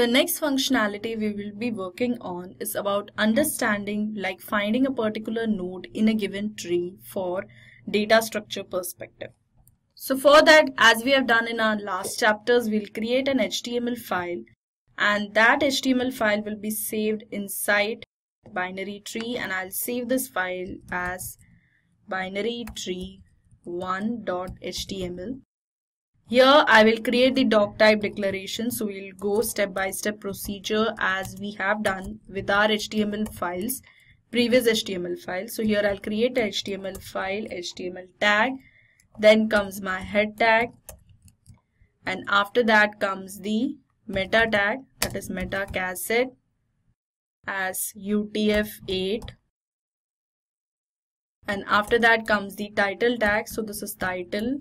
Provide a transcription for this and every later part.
The next functionality we will be working on is about understanding like finding a particular node in a given tree for data structure perspective. So for that, as we have done in our last chapters, we'll create an HTML file and that HTML file will be saved inside binary tree and I'll save this file as binary tree 1.html. Here I will create the doc type declaration. So we'll go step by step procedure as we have done with our HTML files previous HTML file. So here I'll create a HTML file HTML tag. Then comes my head tag. And after that comes the meta tag that is meta charset as utf8 and after that comes the title tag. So this is title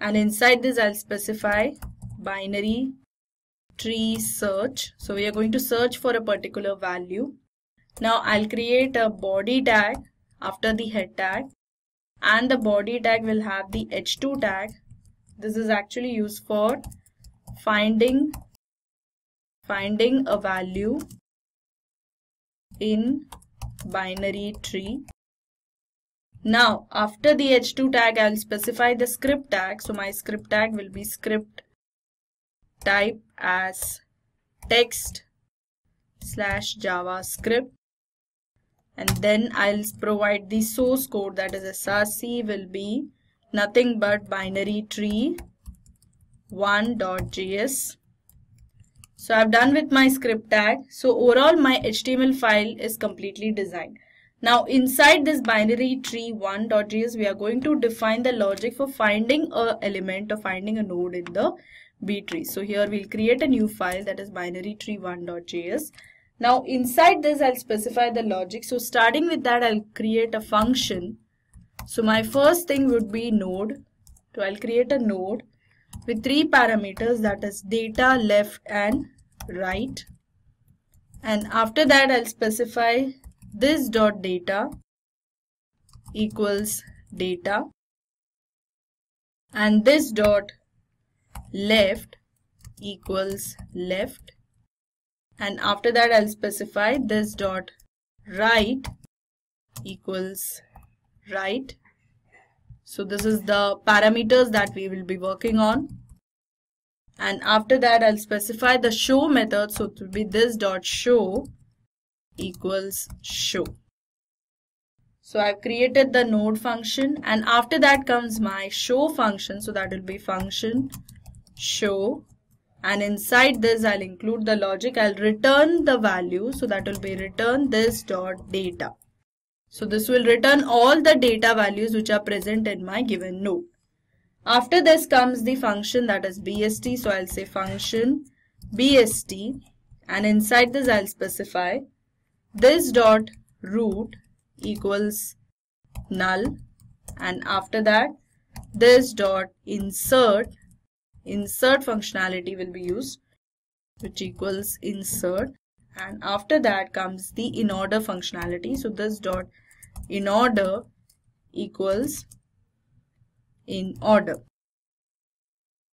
and inside this I'll specify binary tree search. So we are going to search for a particular value. Now I'll create a body tag after the head tag. And the body tag will have the h2 tag. This is actually used for finding finding a value in binary tree now after the h2 tag I'll specify the script tag. So my script tag will be script type as text slash javascript. And then I'll provide the source code that is src will be nothing but binary tree 1.js so I've done with my script tag. So overall my HTML file is completely designed now inside this binary tree 1.js we are going to define the logic for finding a element or finding a node in the B tree so here we'll create a new file that is binary tree 1.js now inside this I'll specify the logic. So starting with that I'll create a function. So my first thing would be node. So I'll create a node with three parameters that is data, left and right. And after that I'll specify this dot data equals data and this dot left equals left. And after that I'll specify this dot right equals right. So this is the parameters that we will be working on. And after that I'll specify the show method. So it will be this dot show equals show. So I've created the node function and after that comes my show function. So that will be function show. And inside this I'll include the logic. I'll return the value. So that will be return this dot data. So this will return all the data values which are present in my given node. After this comes the function that is bst so I'll say function bst and inside this I'll specify this dot root equals null and after that this dot insert insert functionality will be used which equals insert and after that comes the in order functionality. So this dot in order equals in order.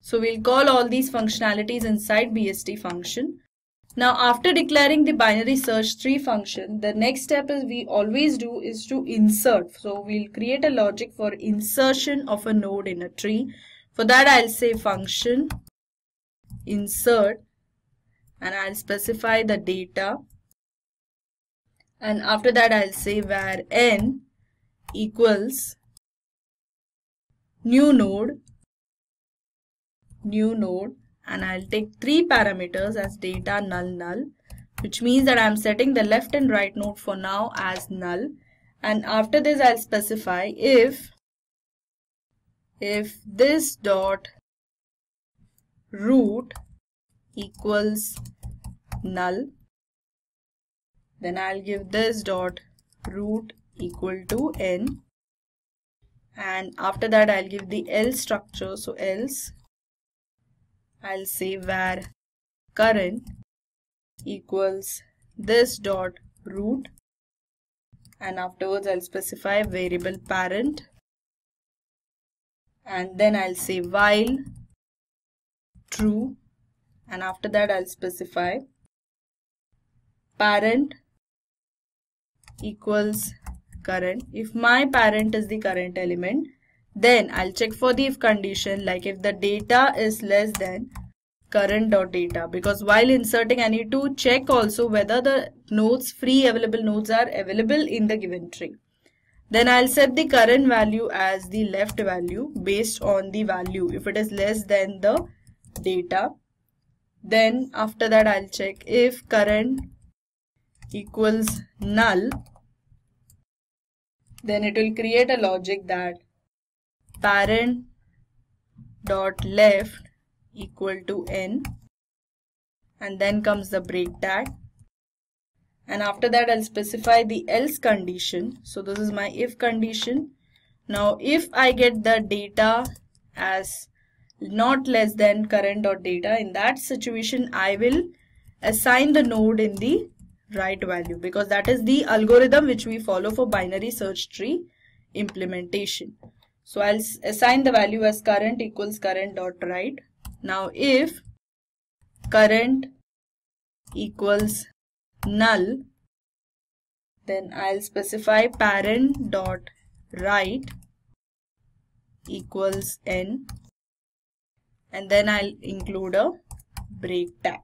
So we'll call all these functionalities inside bst function now after declaring the binary search tree function the next step is we always do is to insert. So we'll create a logic for insertion of a node in a tree. For that I'll say function insert and I'll specify the data. And after that I'll say var n equals new node new node and I'll take three parameters as data null null which means that I'm setting the left and right node for now as null. And after this I'll specify if if this dot root equals null then I'll give this dot root equal to n. And after that I'll give the else structure. So else I'll say var current equals this dot root. And afterwards I'll specify variable parent. And then I'll say while true. And after that I'll specify parent equals current. If my parent is the current element, then I'll check for the if condition like if the data is less than current dot data because while inserting I need to check also whether the nodes free available nodes are available in the given tree. Then I'll set the current value as the left value based on the value if it is less than the data. Then after that I'll check if current equals null then it will create a logic that parent dot left equal to n. And then comes the break tag. And after that I'll specify the else condition. So this is my if condition. Now if I get the data as not less than current dot data in that situation I will assign the node in the right value because that is the algorithm which we follow for binary search tree implementation. So I'll assign the value as current equals current dot right. Now if current equals null then I'll specify parent dot right equals n and then I'll include a break tag.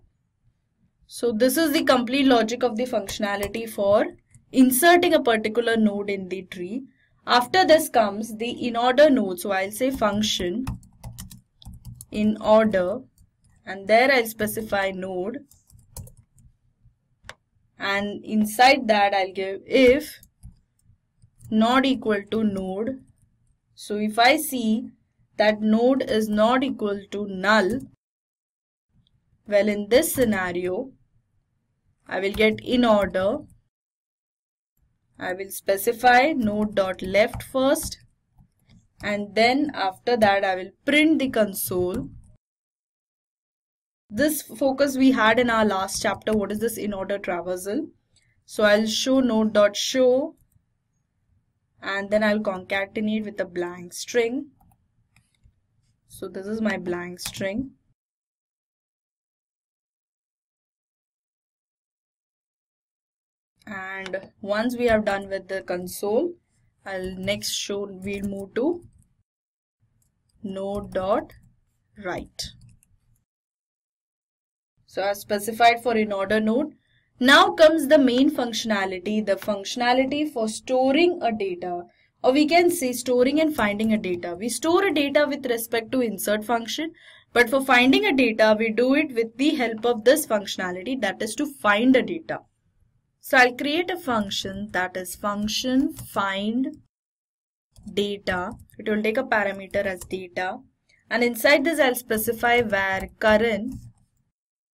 So this is the complete logic of the functionality for inserting a particular node in the tree. After this comes the in order node. So I'll say function in order and there I'll specify node and inside that I'll give if not equal to node. So if I see that node is not equal to null, well in this scenario I will get in order. I will specify node dot left first and then after that I will print the console. This focus we had in our last chapter. What is this in order traversal? So I'll show node dot show and then I'll concatenate with a blank string. So this is my blank string. And once we have done with the console I'll next show we'll move to node dot right so as specified for in order node now comes the main functionality. The functionality for storing a data or we can say storing and finding a data. We store a data with respect to insert function but for finding a data we do it with the help of this functionality that is to find a data so I'll create a function that is function find data. It will take a parameter as data. And inside this I'll specify var current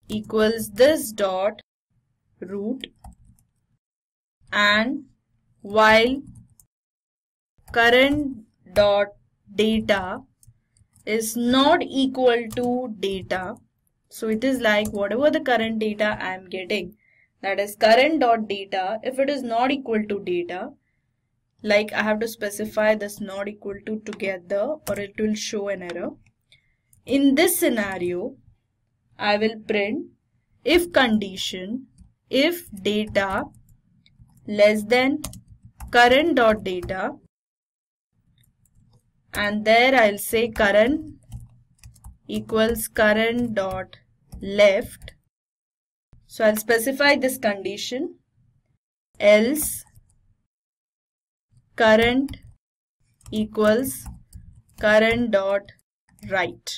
equals this dot root and while current dot data is not equal to data. So it is like whatever the current data I am getting that is current dot data if it is not equal to data like I have to specify this not equal to together or it will show an error. In this scenario, I will print if condition if data less than current dot data and there I'll say current equals current dot left so I'll specify this condition else current equals current dot right.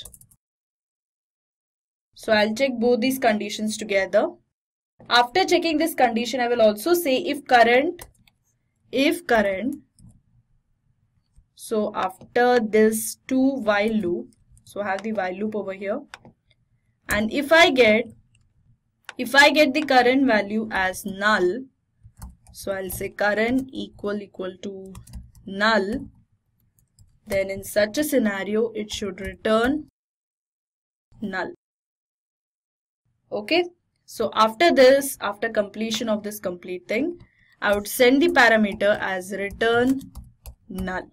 So I'll check both these conditions together. After checking this condition, I will also say if current, if current, so after this two while loop, so I have the while loop over here. And if I get if I get the current value as null, so I'll say current equal equal to null, then in such a scenario, it should return null. Okay. So after this, after completion of this complete thing, I would send the parameter as return null.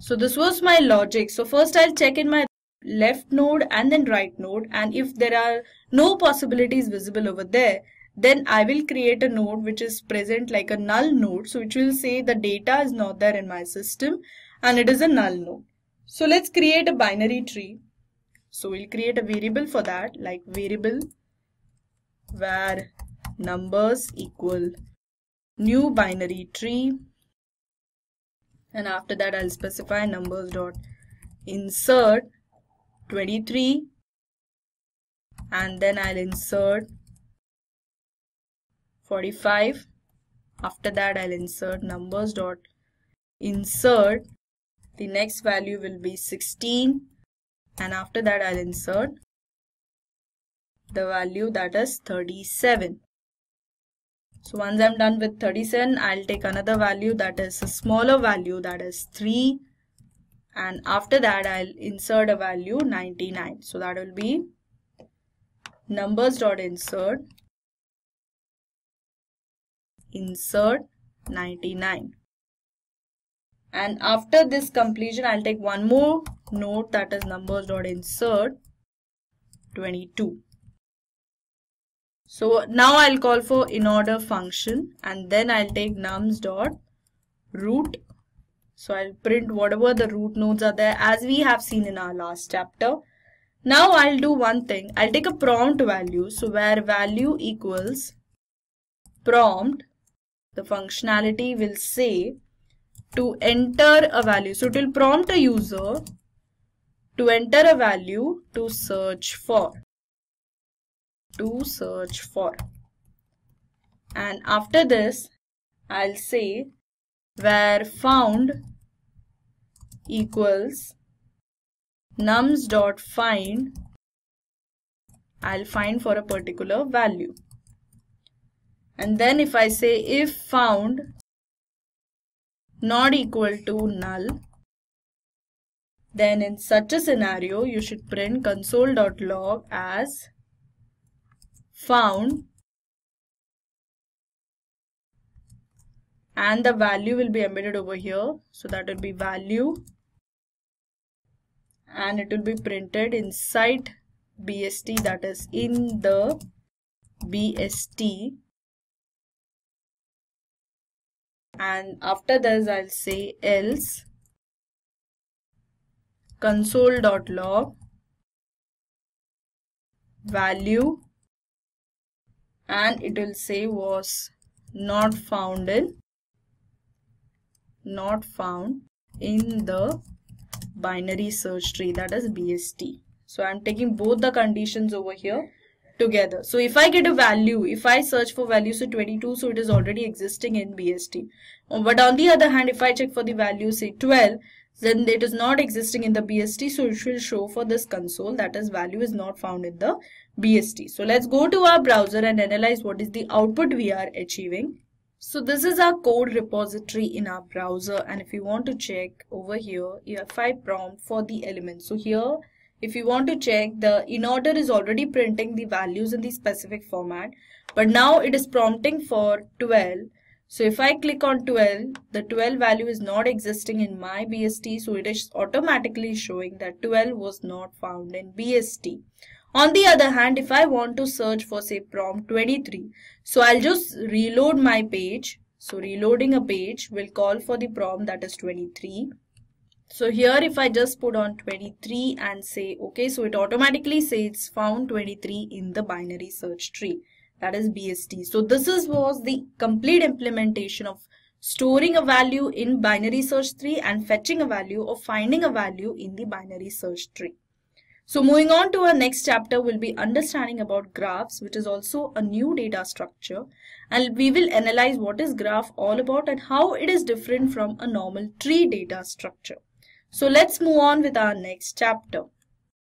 So this was my logic. So first I'll check in my left node and then right node and if there are no possibilities visible over there then I will create a node which is present like a null node so which will say the data is not there in my system and it is a null node. So let's create a binary tree. So we'll create a variable for that like variable var numbers equal new binary tree and after that I'll specify numbers dot insert 23 and then I'll insert 45 after that I'll insert numbers dot. Insert the next value will be 16 and after that I'll insert the value that is 37 so once I'm done with 37 I'll take another value that is a smaller value that is 3 and after that I'll insert a value 99 so that will be numbers dot insert insert 99 and after this completion I'll take one more node that is numbers dot insert 22 so now I'll call for in order function and then I'll take nums dot root so I'll print whatever the root nodes are there as we have seen in our last chapter now I'll do one thing I'll take a prompt value so var value equals prompt the functionality will say to enter a value. So it will prompt a user to enter a value to search for. To search for. And after this, I'll say var found equals nums dot find I'll find for a particular value. And then if I say if found not equal to null then in such a scenario you should print console.log as found and the value will be embedded over here. So that will be value. And it will be printed inside bst that is in the bst and after this I'll say else. Console.log value. And it will say was not found in not found in the binary search tree that is BST. So I'm taking both the conditions over here together. So if I get a value, if I search for value, so 22, so it is already existing in BST. Uh, but on the other hand, if I check for the value, say 12, then it is not existing in the BST. So it will show for this console that is value is not found in the BST. So let's go to our browser and analyze what is the output we are achieving. So this is our code repository in our browser and if you want to check over here, if I prompt for the element. So here if you want to check the in order is already printing the values in the specific format but now it is prompting for 12 so if I click on 12 the 12 value is not existing in my BST so it is automatically showing that 12 was not found in BST on the other hand if I want to search for say prompt 23 so I'll just reload my page so reloading a page will call for the prompt that is 23 so here if I just put on 23 and say okay so it automatically says found 23 in the binary search tree that is BST. So this is was the complete implementation of storing a value in binary search tree and fetching a value or finding a value in the binary search tree. So moving on to our next chapter we'll be understanding about graphs which is also a new data structure and we will analyze what is graph all about and how it is different from a normal tree data structure. So let's move on with our next chapter.